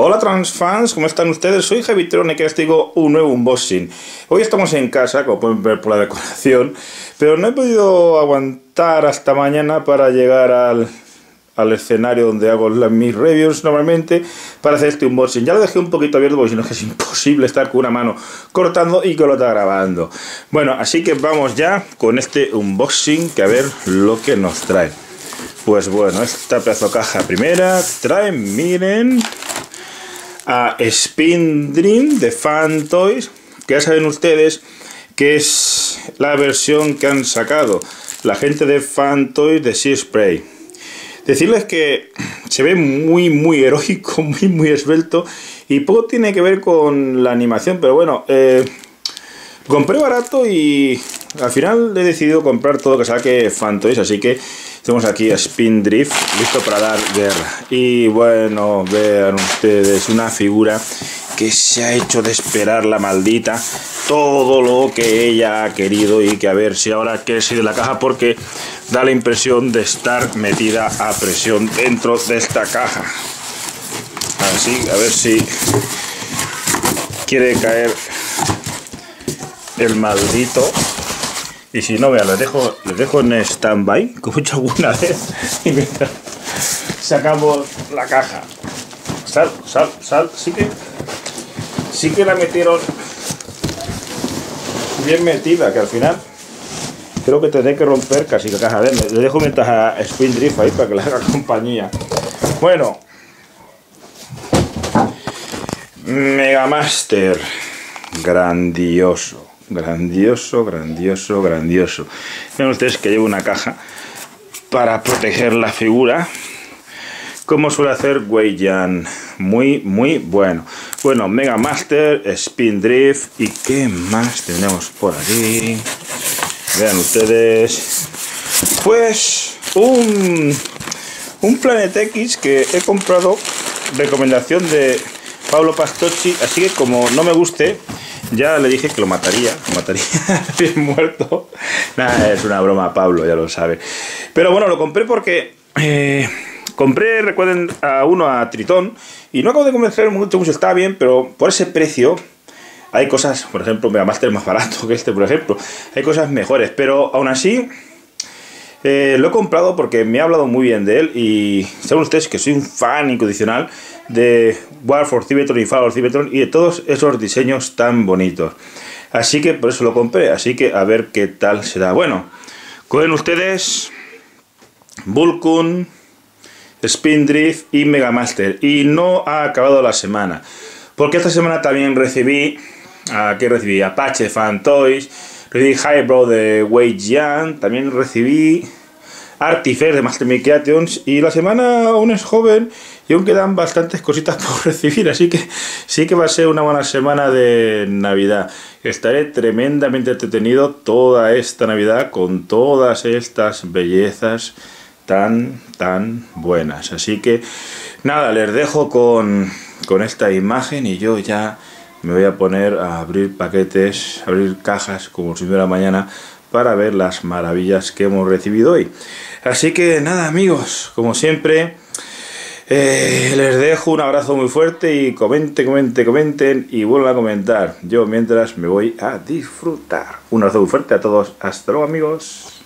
Hola transfans, ¿cómo están ustedes? Soy Javi Trone que les digo un nuevo unboxing. Hoy estamos en casa, como pueden ver por la decoración, pero no he podido aguantar hasta mañana para llegar al, al escenario donde hago mis reviews normalmente para hacer este unboxing. Ya lo dejé un poquito abierto porque si no es imposible estar con una mano cortando y con otra grabando. Bueno, así que vamos ya con este unboxing que a ver lo que nos trae. Pues bueno, esta pedazo caja primera trae, miren, a Spin Dream de Fan Toys, que ya saben ustedes que es la versión que han sacado la gente de Fan Toys de Sea Spray. Decirles que se ve muy, muy heroico, muy, muy esbelto y poco tiene que ver con la animación, pero bueno, eh, compré barato y al final he decidido comprar todo que saque Fan Toys, así que tenemos aquí a Spin Drift, listo para dar guerra. Y bueno, vean ustedes, una figura que se ha hecho de esperar la maldita todo lo que ella ha querido y que a ver si ahora quiere salir de la caja porque da la impresión de estar metida a presión dentro de esta caja. Así, a ver si quiere caer el maldito y si no, vean, les dejo, les dejo en stand-by, como he hecho alguna vez, y mientras sacamos la caja. Sal, sal, sal, sí que, sí que la metieron bien metida, que al final creo que tendré que romper casi la caja. Le dejo mientras a Spin Drift ahí para que le haga compañía. Bueno. Mega Master. Grandioso. Grandioso, grandioso, grandioso. Ven ustedes que llevo una caja para proteger la figura. Como suele hacer Wei Muy, muy bueno. Bueno, Mega Master, Spin Drift. ¿Y qué más tenemos por aquí? Vean ustedes. Pues un, un Planet X que he comprado. Recomendación de Pablo Pastocci. Así que como no me guste, ya le dije que lo mataría, lo mataría bien muerto. Nada, es una broma, Pablo, ya lo sabe. Pero bueno, lo compré porque eh, compré, recuerden, a uno a Tritón y no acabo de convencer mucho, mucho, está bien, pero por ese precio hay cosas, por ejemplo, Mega Master más barato que este, por ejemplo, hay cosas mejores, pero aún así eh, lo he comprado porque me ha hablado muy bien de él y saben ustedes que soy un fan incondicional de War for Cybertron y Fall Cybertron y de todos esos diseños tan bonitos. Así que por eso lo compré, así que a ver qué tal se da. Bueno, cogen ustedes Vulcan, Spindrift y Megamaster y no ha acabado la semana. Porque esta semana también recibí, aquí recibí Apache Fan Toys, recibí Highbrow de Wei Jian, también recibí Artifact de Master Creations y la semana aún es joven y aún quedan bastantes cositas por recibir, así que sí que va a ser una buena semana de Navidad. Estaré tremendamente entretenido toda esta Navidad con todas estas bellezas tan, tan buenas. Así que nada, les dejo con, con esta imagen y yo ya me voy a poner a abrir paquetes, abrir cajas como si fuera mañana para ver las maravillas que hemos recibido hoy. Así que nada amigos, como siempre, eh, les dejo un abrazo muy fuerte y comenten, comenten, comenten y vuelvan a comentar. Yo mientras me voy a disfrutar. Un abrazo muy fuerte a todos. Hasta luego amigos.